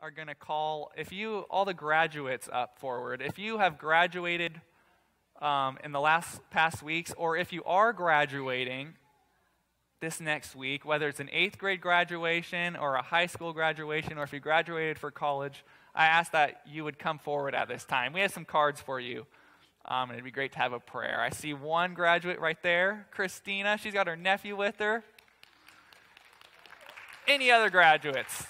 are going to call, if you, all the graduates up forward, if you have graduated um, in the last past weeks, or if you are graduating this next week, whether it's an eighth grade graduation or a high school graduation, or if you graduated for college, I ask that you would come forward at this time. We have some cards for you. Um, and it'd be great to have a prayer. I see one graduate right there, Christina. She's got her nephew with her. Any other graduates?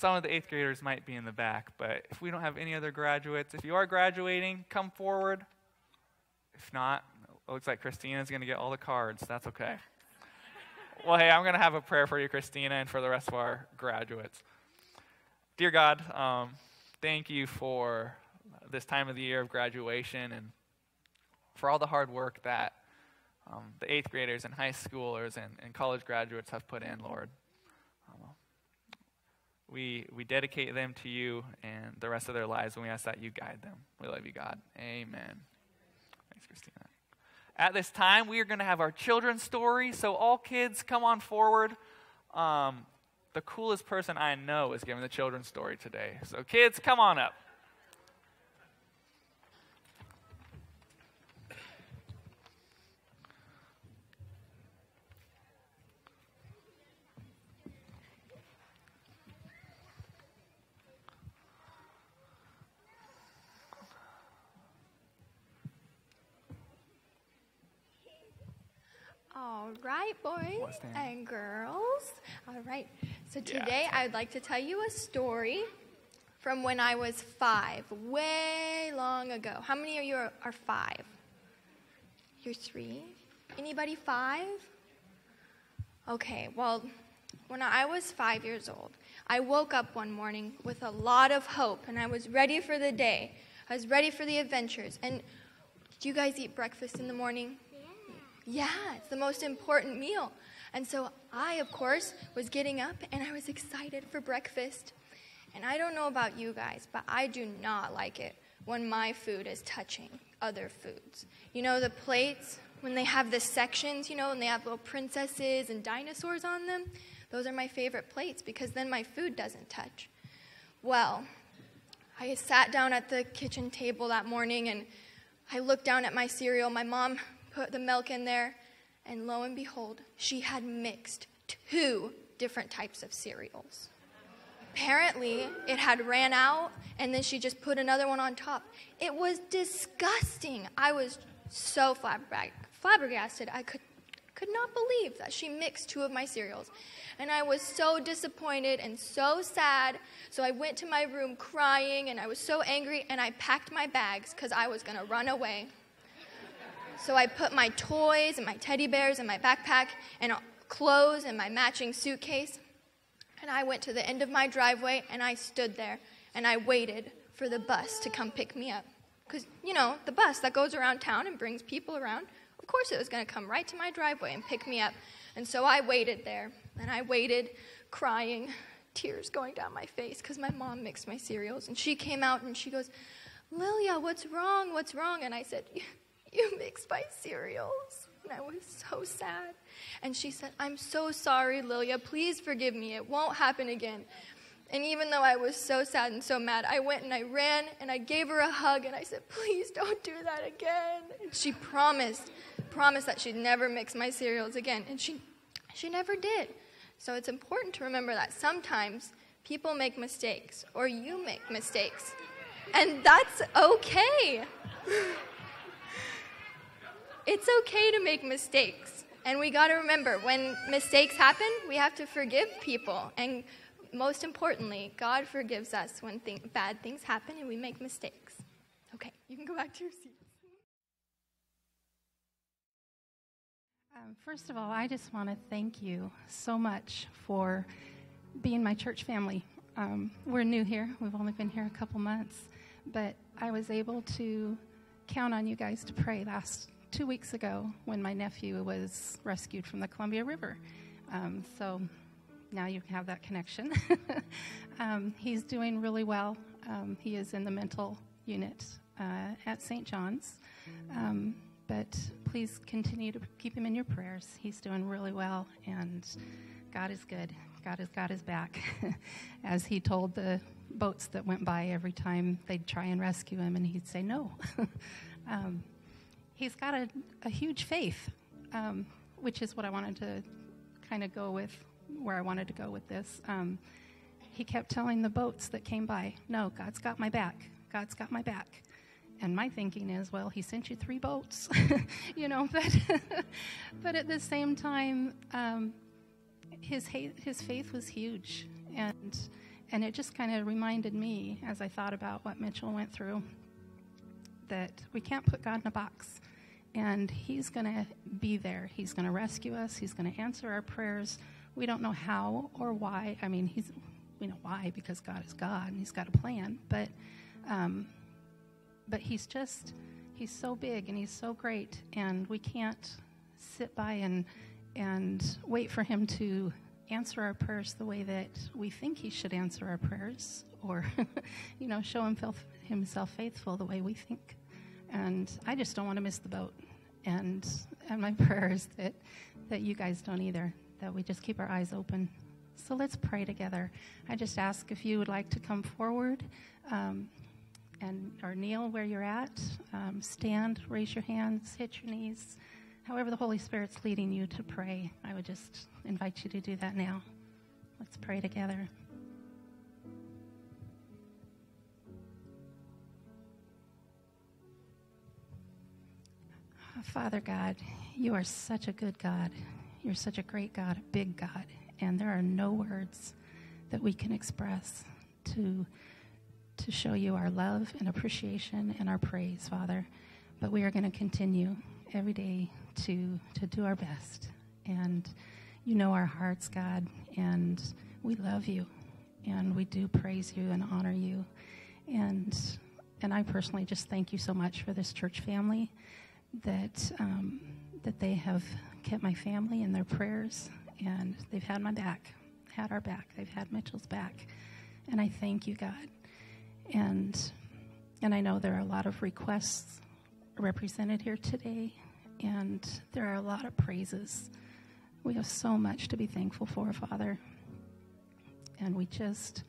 Some of the eighth graders might be in the back, but if we don't have any other graduates, if you are graduating, come forward. If not, it looks like Christina's going to get all the cards. That's okay. well, hey, I'm going to have a prayer for you, Christina, and for the rest of our graduates. Dear God, um, thank you for this time of the year of graduation and for all the hard work that um, the eighth graders and high schoolers and, and college graduates have put in, Lord we, we dedicate them to you and the rest of their lives, and we ask that you guide them. We love you, God. Amen. Thanks, Christina. At this time, we are going to have our children's story. So, all kids, come on forward. Um, the coolest person I know is giving the children's story today. So, kids, come on up. All right, boys and girls. All right. So today yeah. I'd like to tell you a story from when I was five, way long ago. How many of you are, are five? You're three? Anybody five? Okay, well, when I was five years old, I woke up one morning with a lot of hope and I was ready for the day. I was ready for the adventures. And do you guys eat breakfast in the morning? Yeah, it's the most important meal. And so I, of course, was getting up and I was excited for breakfast. And I don't know about you guys, but I do not like it when my food is touching other foods. You know, the plates, when they have the sections, you know, and they have little princesses and dinosaurs on them, those are my favorite plates because then my food doesn't touch. Well, I sat down at the kitchen table that morning and I looked down at my cereal. My mom put the milk in there, and lo and behold, she had mixed two different types of cereals. Apparently, it had ran out, and then she just put another one on top. It was disgusting. I was so flabbergasted. I could, could not believe that she mixed two of my cereals. And I was so disappointed and so sad. So I went to my room crying, and I was so angry, and I packed my bags because I was going to run away. So I put my toys and my teddy bears and my backpack and clothes in my matching suitcase. And I went to the end of my driveway and I stood there and I waited for the bus to come pick me up. Because, you know, the bus that goes around town and brings people around, of course it was going to come right to my driveway and pick me up. And so I waited there and I waited crying, tears going down my face because my mom mixed my cereals. And she came out and she goes, Lilia, what's wrong? What's wrong? And I said, you mixed my cereals. And I was so sad. And she said, I'm so sorry, Lilia. Please forgive me. It won't happen again. And even though I was so sad and so mad, I went and I ran and I gave her a hug and I said, Please don't do that again. And she promised, promised that she'd never mix my cereals again. And she, she never did. So it's important to remember that sometimes people make mistakes or you make mistakes. And that's okay. it's okay to make mistakes. And we got to remember when mistakes happen, we have to forgive people. And most importantly, God forgives us when th- bad things happen and we make mistakes. Okay, you can go back to your seat. Um, first of all, I just want to thank you so much for being my church family. Um, we're new here, we've only been here a couple months, but I was able to count on you guys to pray last two weeks ago when my nephew was rescued from the Columbia River. Um, so now you have that connection. um, he's doing really well. Um, he is in the mental unit uh, at St. John's. Um, but please continue to keep him in your prayers. He's doing really well, and God is good. God has got his back, as he told the boats that went by every time they'd try and rescue him, and he'd say no. he's got a, a huge faith, um, which is what I wanted to kind of go with, where I wanted to go with this. Um, he kept telling the boats that came by, No, God's got my back. God's got my back. And my thinking is, well, he sent you three boats, you know, but, but at the same time, um, his, his faith was huge. And, and it just kind of reminded me, as I thought about what Mitchell went through, that we can't put God in a box. And he's going to be there. He's going to rescue us. He's going to answer our prayers. We don't know how or why. I mean, he's, we know why because God is God and he's got a plan. But, um, but he's just, he's so big and he's so great. And we can't sit by and, and wait for him to answer our prayers the way that we think he should answer our prayers or you know show himself himself faithful the way we think and i just don't want to miss the boat and and my prayer is that that you guys don't either that we just keep our eyes open so let's pray together i just ask if you would like to come forward um, and or kneel where you're at um, stand raise your hands hit your knees however the Holy Spirit's leading you to pray, I would just invite you to do that now. Let's pray together. Father God, you are such a good God. You're such a great God, a big God, and there are no words that we can express to to show you our love and appreciation and our praise, Father. But we are going to continue every day to, to do our best. And you know our hearts, God, and we love you. And we do praise you and honor you. And, and I personally just thank you so much for this church family that, um, that they have kept my family in their prayers and they've had my back, had our back. They've had Mitchell's back. And I thank you, God. And, and I know there are a lot of requests represented here today and there are a lot of praises. We have so much to be thankful for, Father. And we just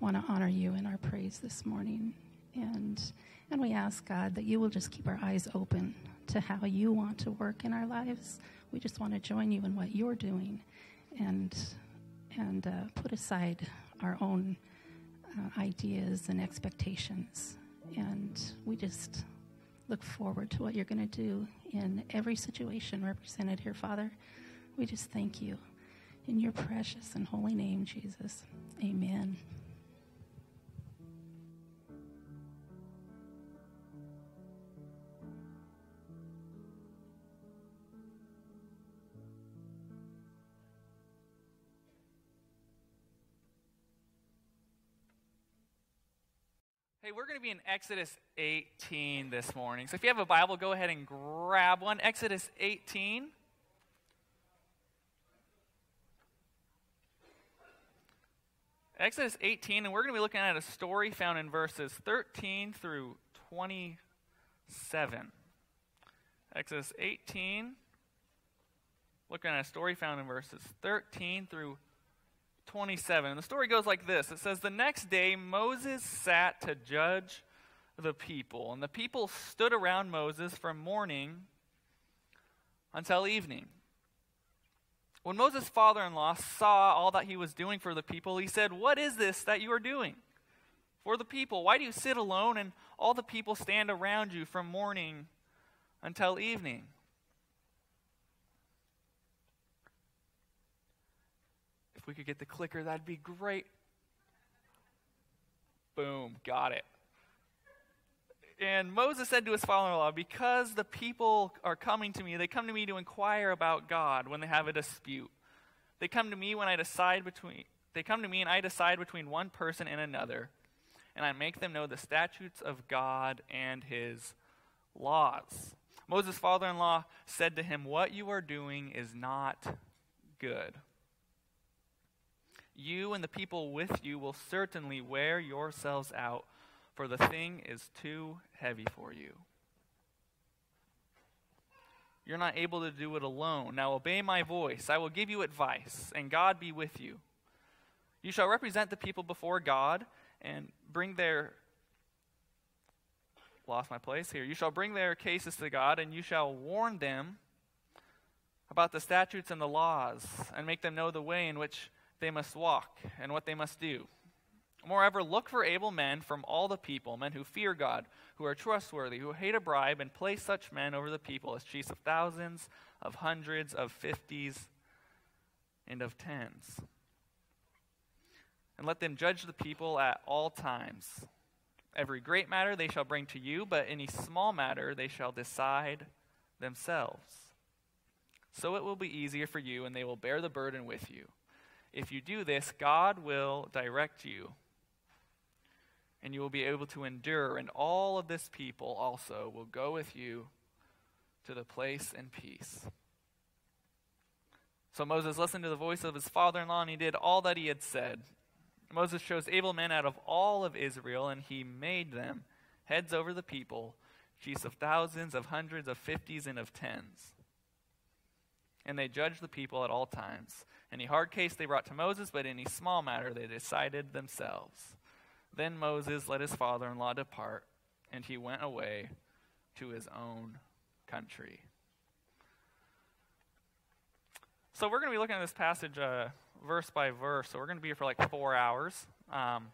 want to honor you in our praise this morning. And, and we ask, God, that you will just keep our eyes open to how you want to work in our lives. We just want to join you in what you're doing and, and uh, put aside our own uh, ideas and expectations. And we just look forward to what you're going to do in every situation represented here, Father. We just thank you. In your precious and holy name, Jesus. Amen. To be in Exodus 18 this morning. So if you have a Bible, go ahead and grab one. Exodus 18. Exodus 18, and we're going to be looking at a story found in verses 13 through 27. Exodus 18, looking at a story found in verses 13 through 27. And the story goes like this It says, The next day Moses sat to judge the people, and the people stood around Moses from morning until evening. When Moses' father in law saw all that he was doing for the people, he said, What is this that you are doing for the people? Why do you sit alone and all the people stand around you from morning until evening? We could get the clicker, that'd be great. Boom, got it. And Moses said to his father in law, Because the people are coming to me, they come to me to inquire about God when they have a dispute. They come to me when I decide between they come to me and I decide between one person and another, and I make them know the statutes of God and his laws. Moses' father in law said to him, What you are doing is not good you and the people with you will certainly wear yourselves out, for the thing is too heavy for you. You're not able to do it alone. Now obey my voice. I will give you advice, and God be with you. You shall represent the people before God and bring their lost my place here. You shall bring their cases to God, and you shall warn them about the statutes and the laws, and make them know the way in which they must walk and what they must do. Moreover, look for able men from all the people, men who fear God, who are trustworthy, who hate a bribe, and place such men over the people as chiefs of thousands, of hundreds, of fifties, and of tens. And let them judge the people at all times. Every great matter they shall bring to you, but any small matter they shall decide themselves. So it will be easier for you, and they will bear the burden with you. If you do this, God will direct you and you will be able to endure, and all of this people also will go with you to the place in peace. So Moses listened to the voice of his father in law, and he did all that he had said. Moses chose able men out of all of Israel, and he made them heads over the people, chiefs of thousands, of hundreds, of fifties, and of tens. And they judged the people at all times. Any hard case they brought to Moses, but any small matter they decided themselves. Then Moses let his father in law depart, and he went away to his own country. So we're going to be looking at this passage uh, verse by verse. So we're going to be here for like four hours. Um,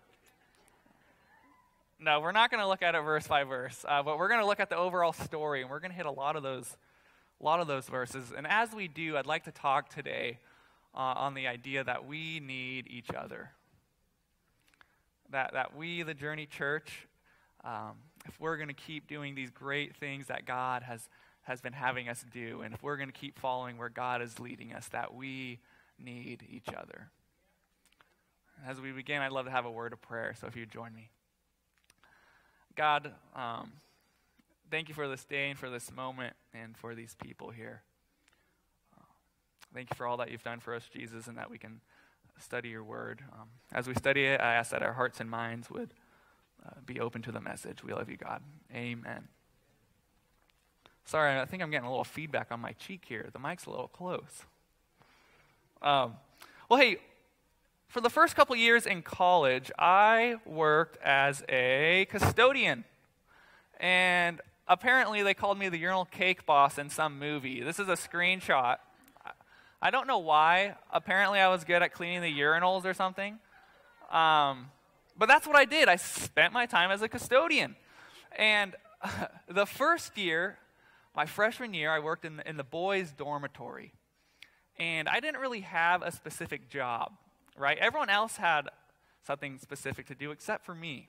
no, we're not going to look at it verse by verse, uh, but we're going to look at the overall story, and we're going to hit a lot of those, a lot of those verses. And as we do, I'd like to talk today uh, on the idea that we need each other that, that we, the Journey Church, um, if we're going to keep doing these great things that God has, has been having us do, and if we're going to keep following where God is leading us, that we need each other. As we begin, I'd love to have a word of prayer, so if you'd join me. God, um, thank you for this day and for this moment and for these people here. Uh, thank you for all that you've done for us, Jesus, and that we can study your word. Um, as we study it, I ask that our hearts and minds would uh, be open to the message. We love you, God. Amen. Sorry, I think I'm getting a little feedback on my cheek here. The mic's a little close. Um, well, hey, for the first couple years in college, I worked as a custodian. And apparently, they called me the urinal cake boss in some movie. This is a screenshot I don't know why. Apparently, I was good at cleaning the urinals or something. Um, but that's what I did. I spent my time as a custodian. And the first year, my freshman year, I worked in the, in the boys' dormitory. And I didn't really have a specific job, right? Everyone else had something specific to do except for me.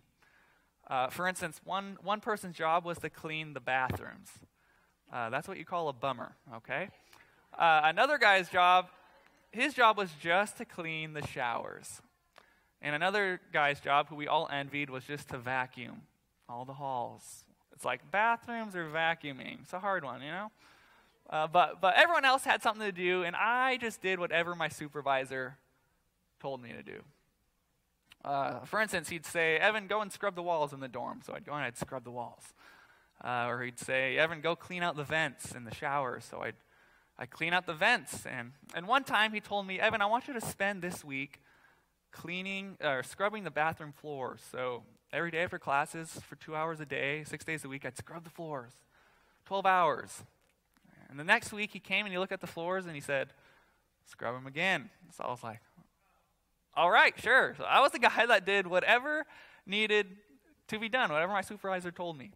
Uh, for instance, one, one person's job was to clean the bathrooms. Uh, that's what you call a bummer, okay? Uh, another guy's job, his job was just to clean the showers. And another guy's job, who we all envied, was just to vacuum all the halls. It's like bathrooms or vacuuming. It's a hard one, you know? Uh, but, but everyone else had something to do, and I just did whatever my supervisor told me to do. Uh, for instance, he'd say, Evan, go and scrub the walls in the dorm. So I'd go and I'd scrub the walls. Uh, or he'd say, Evan, go clean out the vents in the shower. So I'd I clean out the vents. And, and one time he told me, Evan, I want you to spend this week cleaning or scrubbing the bathroom floors. So every day after classes, for two hours a day, six days a week, I'd scrub the floors. 12 hours. And the next week he came and he looked at the floors and he said, scrub them again. So I was like, all right, sure. So I was the guy that did whatever needed to be done, whatever my supervisor told me.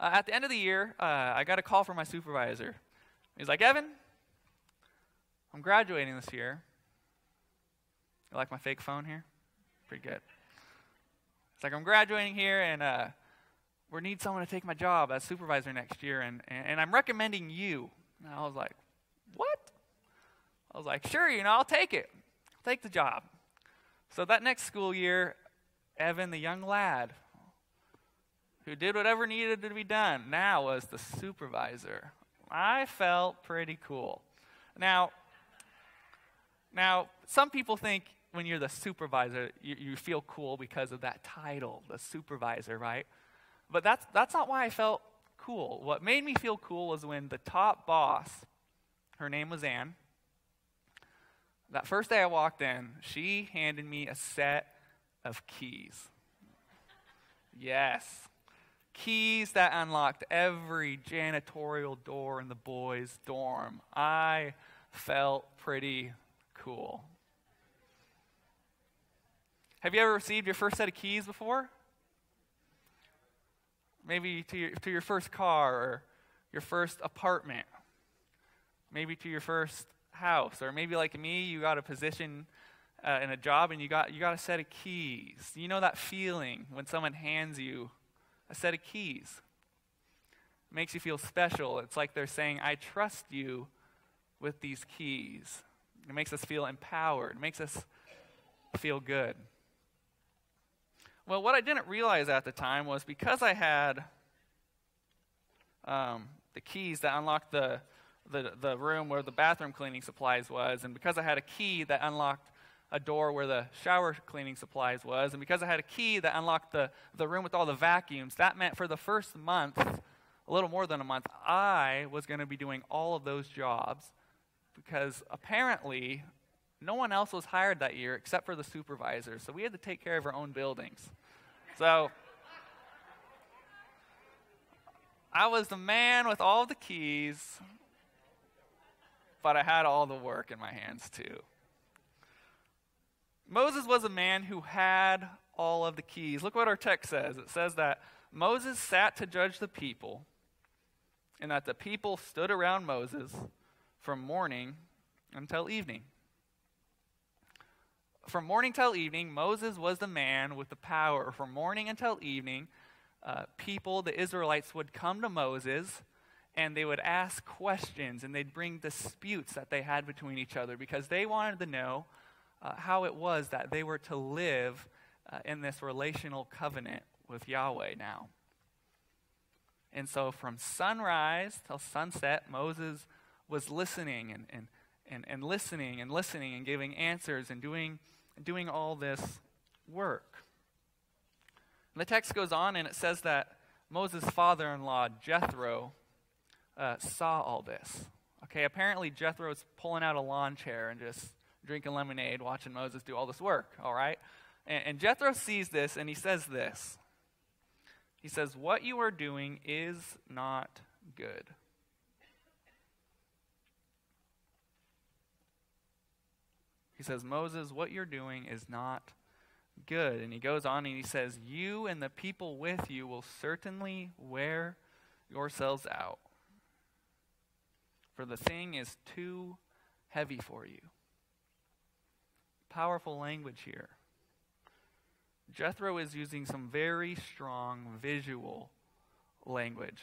Uh, at the end of the year, uh, I got a call from my supervisor. He's like, Evan, I'm graduating this year. You like my fake phone here? Pretty good. It's like, I'm graduating here, and uh, we need someone to take my job as supervisor next year, and, and, and I'm recommending you. And I was like, what? I was like, sure, you know, I'll take it. Take the job. So that next school year, Evan, the young lad who did whatever needed to be done, now was the supervisor I felt pretty cool. Now, now some people think when you're the supervisor, you, you feel cool because of that title, the supervisor, right? But that's, that's not why I felt cool. What made me feel cool was when the top boss, her name was Anne, that first day I walked in, she handed me a set of keys. Yes. Keys that unlocked every janitorial door in the boys' dorm. I felt pretty cool. Have you ever received your first set of keys before? Maybe to your, to your first car or your first apartment. Maybe to your first house. Or maybe like me, you got a position uh, in a job and you got, you got a set of keys. You know that feeling when someone hands you a set of keys? It makes you feel special. It's like they're saying, I trust you with these keys. It makes us feel empowered, it makes us feel good. Well, what I didn't realize at the time was because I had um, the keys that unlocked the, the, the room where the bathroom cleaning supplies was, and because I had a key that unlocked a door where the shower cleaning supplies was, and because I had a key that unlocked the, the room with all the vacuums, that meant for the first month, a little more than a month, I was going to be doing all of those jobs because apparently no one else was hired that year except for the supervisors. So we had to take care of our own buildings. So I was the man with all the keys, but I had all the work in my hands too. Moses was a man who had all of the keys. Look what our text says. It says that Moses sat to judge the people, and that the people stood around Moses from morning until evening. From morning till evening, Moses was the man with the power. From morning until evening, uh, people, the Israelites, would come to Moses and they would ask questions and they'd bring disputes that they had between each other because they wanted to know uh, how it was that they were to live uh, in this relational covenant with Yahweh now. And so from sunrise till sunset, Moses was listening and, and, and, and listening and listening and giving answers and doing, doing all this work. And the text goes on and it says that Moses' father in law, Jethro, uh, saw all this. Okay, apparently Jethro's pulling out a lawn chair and just drinking lemonade, watching Moses do all this work, all right? And, and Jethro sees this and he says this. He says, What you are doing is not good. He says, Moses, what you're doing is not good. And he goes on and he says, You and the people with you will certainly wear yourselves out. For the thing is too heavy for you. Powerful language here. Jethro is using some very strong visual language.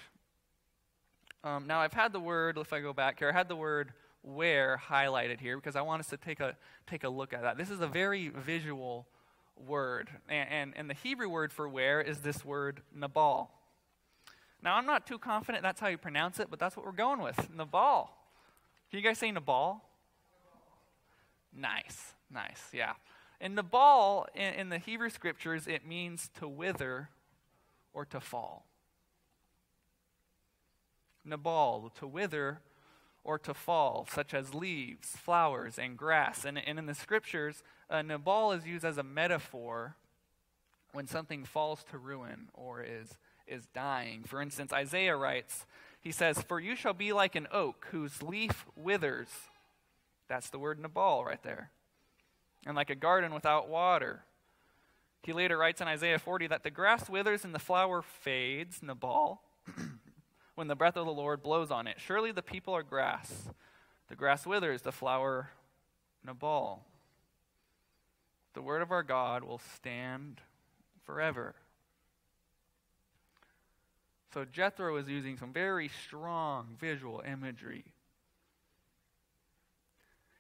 Um, now, I've had the word, if I go back here, I had the word wear highlighted here because I want us to take a, take a look at that. This is a very visual word. And, and, and the Hebrew word for wear is this word Nabal. Now, I'm not too confident that's how you pronounce it, but that's what we're going with Nabal. Can you guys say Nabal? Nice, nice, yeah. And Nabal, in, in the Hebrew scriptures, it means to wither or to fall. Nabal, to wither or to fall, such as leaves, flowers, and grass. And, and in the scriptures, uh, Nabal is used as a metaphor when something falls to ruin or is, is dying. For instance, Isaiah writes, he says, For you shall be like an oak whose leaf withers. That's the word Nabal right there. And like a garden without water. He later writes in Isaiah 40 that the grass withers and the flower fades, Nabal. when the breath of the Lord blows on it. Surely the people are grass. The grass withers, the flower Nabal. The word of our God will stand forever. So Jethro is using some very strong visual imagery.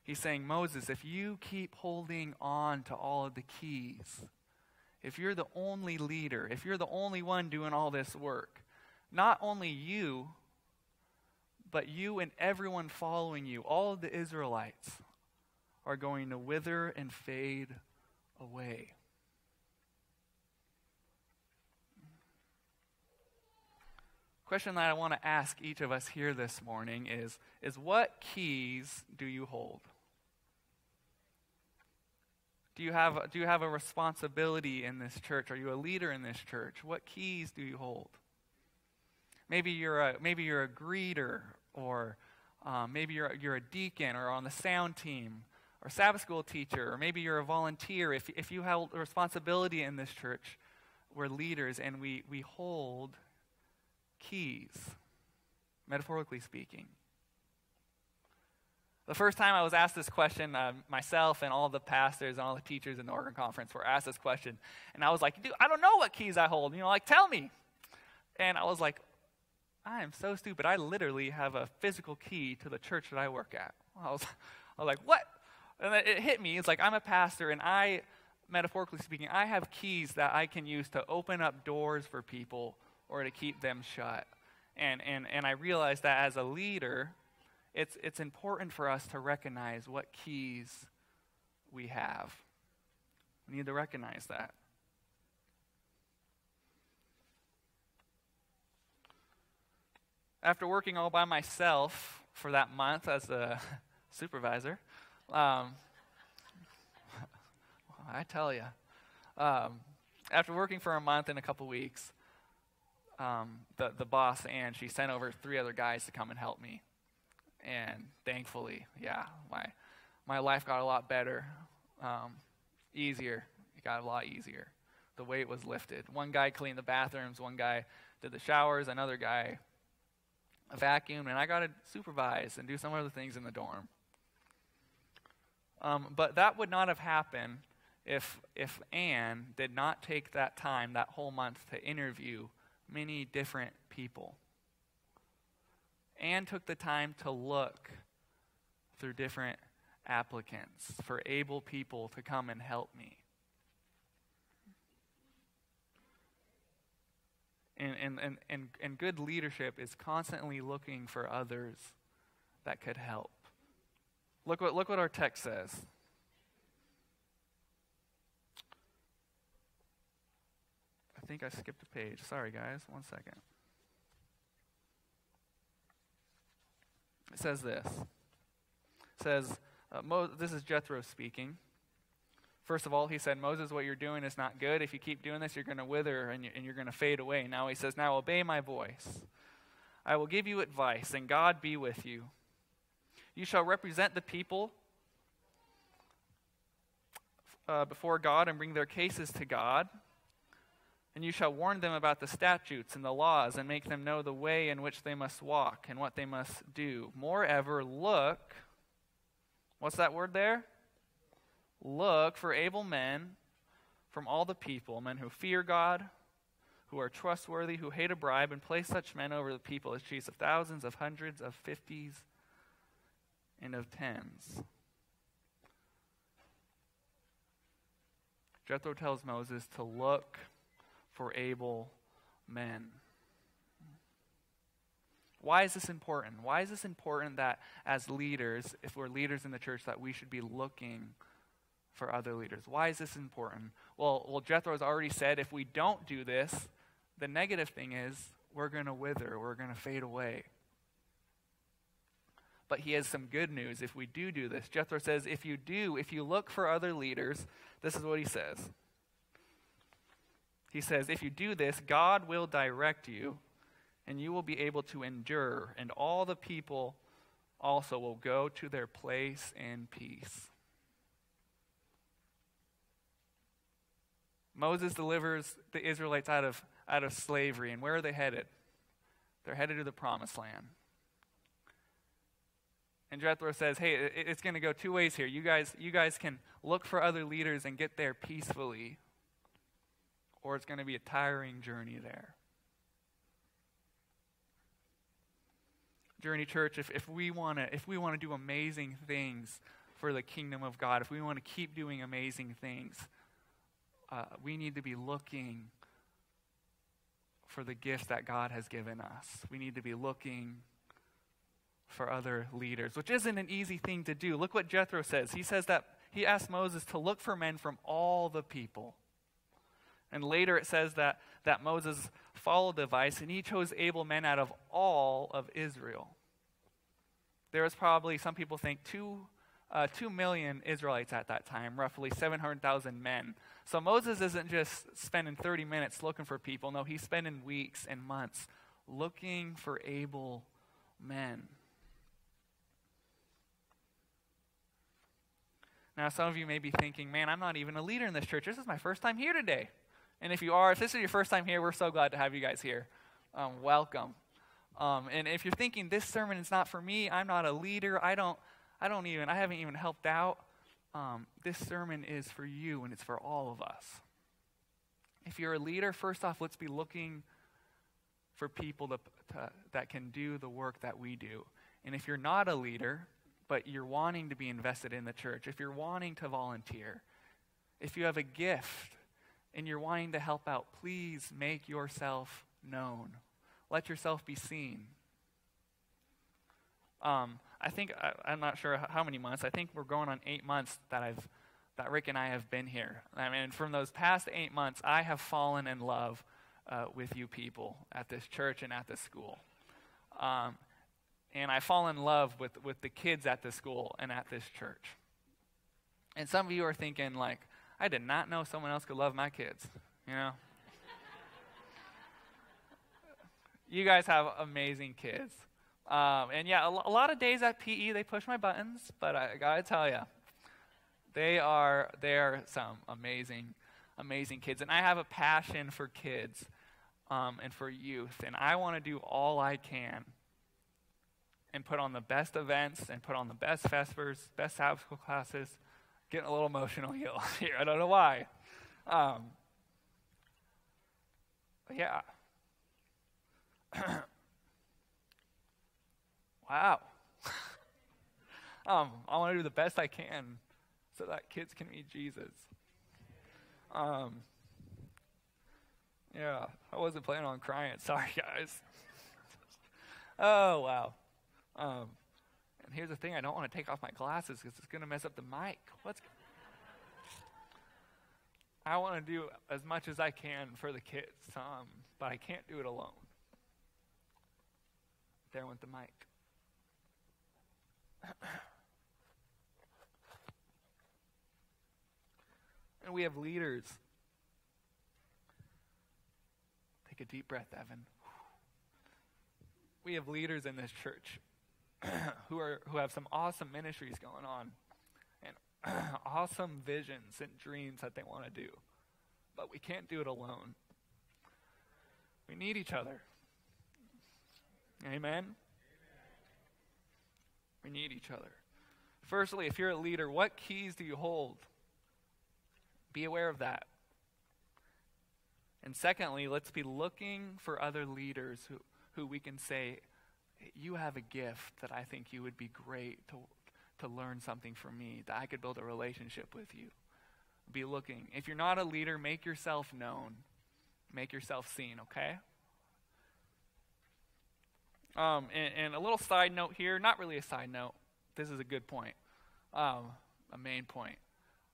He's saying, Moses, if you keep holding on to all of the keys, if you're the only leader, if you're the only one doing all this work, not only you, but you and everyone following you, all of the Israelites, are going to wither and fade away. Question that I want to ask each of us here this morning is, is what keys do you hold? Do you, have, do you have a responsibility in this church? Are you a leader in this church? What keys do you hold? Maybe you're a, maybe you're a greeter, or um, maybe you're, you're a deacon, or on the sound team, or Sabbath school teacher, or maybe you're a volunteer. If, if you hold a responsibility in this church, we're leaders and we, we hold keys, metaphorically speaking. The first time I was asked this question, uh, myself and all the pastors and all the teachers in the Oregon Conference were asked this question. And I was like, dude, I don't know what keys I hold. You know, like, tell me. And I was like, I am so stupid. I literally have a physical key to the church that I work at. I was, I was like, what? And it hit me. It's like, I'm a pastor, and I, metaphorically speaking, I have keys that I can use to open up doors for people or to keep them shut. And, and, and I realized that as a leader, it's, it's important for us to recognize what keys we have. We need to recognize that. After working all by myself for that month as a supervisor, um, I tell you, um, after working for a month and a couple weeks, um, the, the boss, and she sent over three other guys to come and help me and thankfully, yeah, my my life got a lot better, um, easier. It got a lot easier. The weight was lifted. One guy cleaned the bathrooms. One guy did the showers. Another guy vacuumed, and I got to supervise and do some other things in the dorm. Um, but that would not have happened if if Anne did not take that time, that whole month, to interview many different people and took the time to look through different applicants for able people to come and help me. And, and, and, and, and good leadership is constantly looking for others that could help. Look what, look what our text says. I think I skipped a page. Sorry, guys. One second. It says this. It says, uh, Mo- this is Jethro speaking. First of all, he said, Moses, what you're doing is not good. If you keep doing this, you're going to wither and, you, and you're going to fade away. Now he says, Now obey my voice. I will give you advice, and God be with you. You shall represent the people uh, before God and bring their cases to God. And you shall warn them about the statutes and the laws, and make them know the way in which they must walk and what they must do. Moreover, look. What's that word there? Look for able men from all the people, men who fear God, who are trustworthy, who hate a bribe, and place such men over the people as chiefs of thousands, of hundreds, of fifties, and of tens. Jethro tells Moses to look for able men. Why is this important? Why is this important that as leaders, if we're leaders in the church, that we should be looking for other leaders? Why is this important? Well, well Jethro has already said if we don't do this, the negative thing is we're going to wither, we're going to fade away. But he has some good news if we do do this. Jethro says, if you do, if you look for other leaders, this is what he says. He says, If you do this, God will direct you, and you will be able to endure, and all the people also will go to their place in peace. Moses delivers the Israelites out of, out of slavery, and where are they headed? They're headed to the promised land. And Jethro says, hey, it's going to go two ways here. You guys, you guys can look for other leaders and get there peacefully, or it's going to be a tiring journey there. Journey Church, if, if we want to if we want to do amazing things for the kingdom of God, if we want to keep doing amazing things, uh, we need to be looking for the gifts that God has given us. We need to be looking for other leaders, which isn't an easy thing to do. Look what Jethro says. He says that he asked Moses to look for men from all the people. And later it says that, that Moses followed the advice, and he chose able men out of all of Israel. There was probably, some people think, two, uh, two million Israelites at that time, roughly 700,000 men. So Moses isn't just spending 30 minutes looking for people. No, he's spending weeks and months looking for able men. Now, some of you may be thinking, man, I'm not even a leader in this church. This is my first time here today. And if you are, if this is your first time here, we're so glad to have you guys here. Um, welcome. Um, and if you're thinking this sermon is not for me, I'm not a leader, I don't, I don't even, I haven't even helped out. Um, this sermon is for you and it's for all of us. If you're a leader, first off, let's be looking for people to, to, that can do the work that we do. And if you're not a leader, but you're wanting to be invested in the church, if you're wanting to volunteer, if you have a gift and you're wanting to help out, please make yourself known. Let yourself be seen. Um, I think I, am not sure how many months. I think we're going on eight months that I've that Rick and I have been here. I mean, from those past eight months, I have fallen in love uh, with you people at this church and at this school. Um, and I fall in love with, with the kids at this school and at this church. And some of you are thinking, like, I did not know someone else could love my kids, you know? you guys have amazing kids. Um, and yeah, a, a, lot of days at PE, they push my buttons, but I gotta tell you, they are, they are some amazing, amazing kids. And I have a passion for kids um, and for youth, and I wanna do all I can and put on the best events and put on the best Vespers, best Sabbath school classes. Getting a little emotional here. I don't know why. Um, yeah. wow. um, I want to do the best I can so that kids can meet Jesus. Um, yeah, I wasn't planning on crying. Sorry, guys. oh, wow. Um, and here's the thing I don't want to take off my glasses because it's going to mess up the mic. What's I want to do as much as I can for the kids, um, but I can't do it alone. There went the mic. and we have leaders. Take a deep breath, Evan. We have leaders in this church who are who have some awesome ministries going on and awesome visions and dreams that they want to do. But we can't do it alone. We need each other. Amen. We need each other. Firstly, if you're a leader, what keys do you hold? Be aware of that. And secondly, let's be looking for other leaders who, who we can say, you have a gift that I think you would be great to, to learn something from me, that I could build a relationship with you. Be looking. If you're not a leader, make yourself known, make yourself seen, okay? Um, and, and, a little side note here, not really a side note, this is a good point, um, a main point.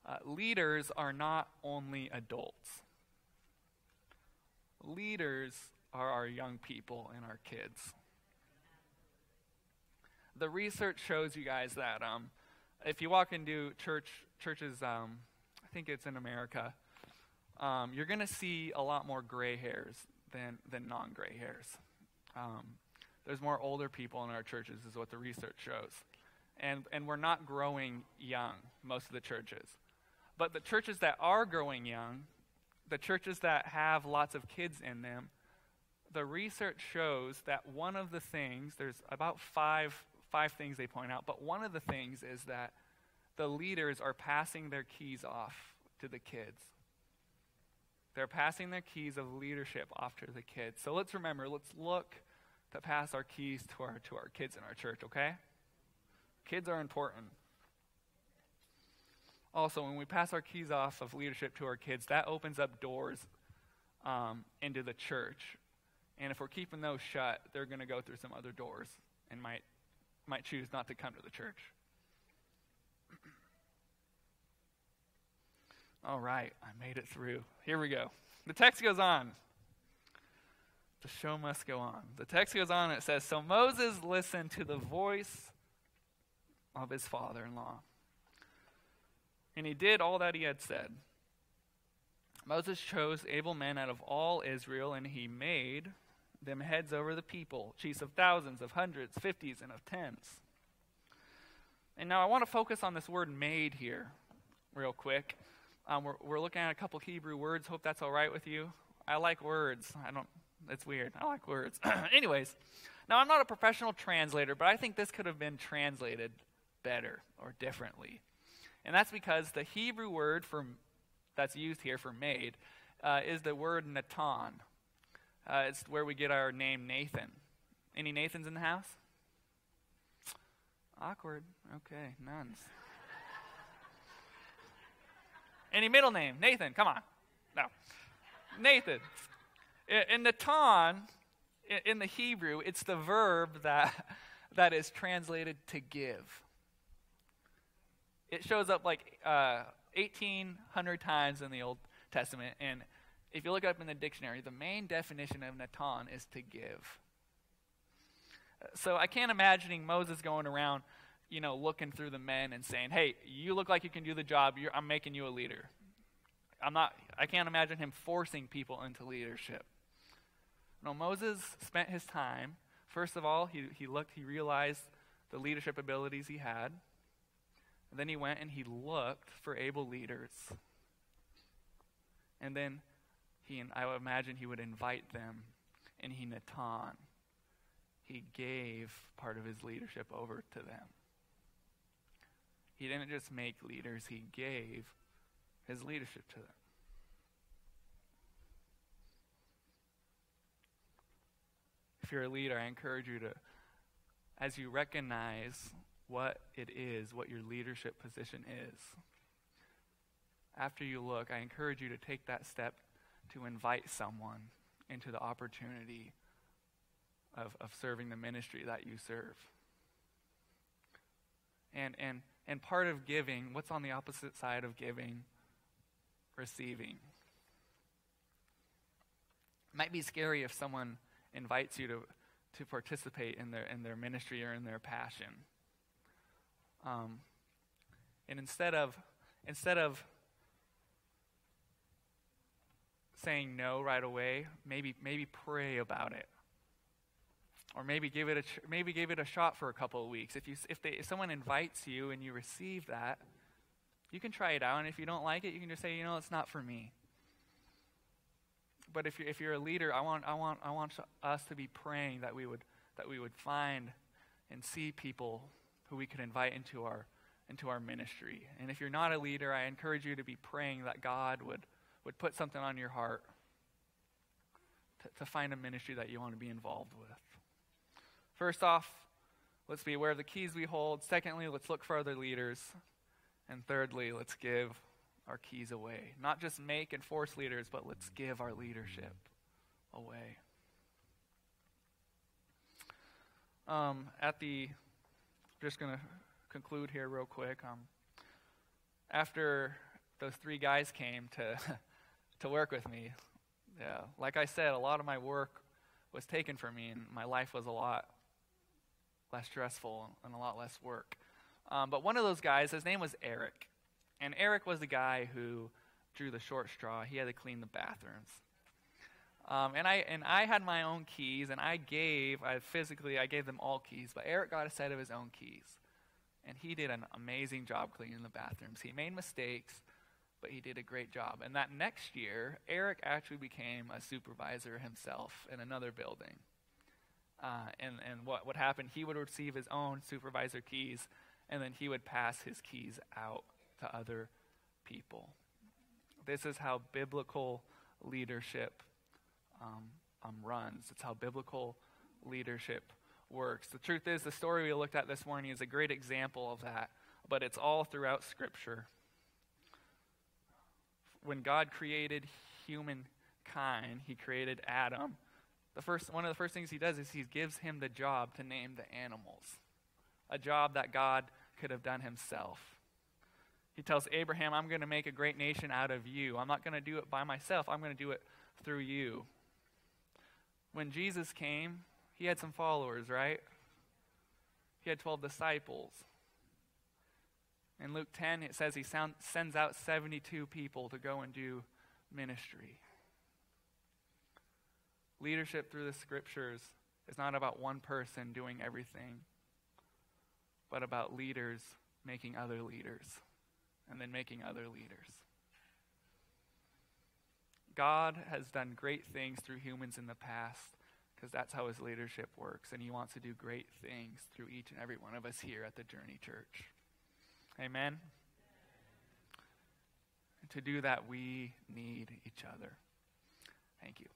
Uh, leaders are not only adults, leaders are our young people and our kids the research shows you guys that um, if you walk into church churches, um, I think it's in America, um, you're going to see a lot more gray hairs than than non-gray hairs. Um, there's more older people in our churches, is what the research shows, and and we're not growing young most of the churches, but the churches that are growing young, the churches that have lots of kids in them, the research shows that one of the things there's about five five things they point out, but one of the things is that the leaders are passing their keys off to the kids. They're passing their keys of leadership off to the kids. So let's remember, let's look to pass our keys to our, to our kids in our church, okay? Kids are important. Also, when we pass our keys off of leadership to our kids, that opens up doors um, into the church. And if we're keeping those shut, they're going to go through some other doors and might might choose not to come to the church. All right, I made it through. Here we go. The text goes on. The show must go on. The text goes on it says So Moses listened to the voice of his father in law, and he did all that he had said. Moses chose able men out of all Israel, and he made them heads over the people, chiefs of thousands, of hundreds, fifties, and of tens. And now I want to focus on this word made here, real quick. Um, we're, we're looking at a couple Hebrew words. Hope that's all right with you. I like words. I don't, it's weird. I like words. Anyways, now I'm not a professional translator, but I think this could have been translated better or differently. And that's because the Hebrew word for, that's used here for made uh, is the word natan. Uh, it's where we get our name Nathan. Any Nathans in the house? Awkward. Okay, none. Any middle name? Nathan, come on. No. Nathan. In the Tan, in the Hebrew, it's the verb that, that is translated to give. It shows up like uh, 1,800 times in the Old Testament. And if you look up in the dictionary, the main definition of Natan is to give. So I can't imagining Moses going around, you know, looking through the men and saying, "Hey, you look like you can do the job. You're, I'm making you a leader." I'm not. I can't imagine him forcing people into leadership. No, Moses spent his time. First of all, he, he looked. He realized the leadership abilities he had. And then he went and he looked for able leaders. And then he, I would imagine he would invite them, and he natan he gave part of his leadership over to them. He didn't just make leaders, he gave his leadership to them. If you're a leader, I encourage you to, as you recognize what it is, what your leadership position is, after you look, I encourage you to take that step to invite someone into the opportunity of, of serving the ministry that you serve. And, and, and part of giving, what's on the opposite side of giving? Receiving. It might be scary if someone invites you to, to participate in their, in their ministry or in their passion. Um, and instead of, instead of saying no right away, maybe, maybe pray about it or maybe give it a maybe give it a shot for a couple of weeks. If you if they if someone invites you and you receive that, you can try it out, and if you don't like it, you can just say, you know, it's not for me. But if you're if you're a leader, I want I want I want us to be praying that we would that we would find and see people who we could invite into our into our ministry. And if you're not a leader, I encourage you to be praying that God would would put something on your heart to, to find a ministry that you want to be involved with. First off, let's be aware of the keys we hold. Secondly, let's look for other leaders. And thirdly, let's give our keys away. Not just make and force leaders, but let's give our leadership away. Um, at the, just going to conclude here real quick. Um, after those three guys came to to work with me, yeah, like I said, a lot of my work was taken from me, and my life was a lot less stressful and a lot less work. Um, but one of those guys, his name was Eric. And Eric was the guy who drew the short straw. He had to clean the bathrooms. Um, and I and I had my own keys, and I gave I physically I gave them all keys, but Eric got a set of his own keys, and he did an amazing job cleaning the bathrooms. He made mistakes, but he did a great job. And that next year, Eric actually became a supervisor himself in another building. Uh, and and what would happen, he would receive his own supervisor keys, and then he would pass his keys out to other people. This is how biblical leadership um, um, runs. It's how biblical leadership works. The truth is, the story we looked at this morning is a great example of that, but it's all throughout Scripture. When God created humankind, He created Adam the first, one of the first things he does is he gives him the job to name the animals, a job that God could have done himself. He tells Abraham, I'm going to make a great nation out of you. I'm not going to do it by myself, I'm going to do it through you. When Jesus came, he had some followers, right? He had 12 disciples. In Luke 10, it says he sound, sends out 72 people to go and do ministry. Leadership through the scriptures is not about one person doing everything, but about leaders making other leaders and then making other leaders. God has done great things through humans in the past because that's how his leadership works, and he wants to do great things through each and every one of us here at the Journey Church. Amen. To do that, we need each other. Thank you.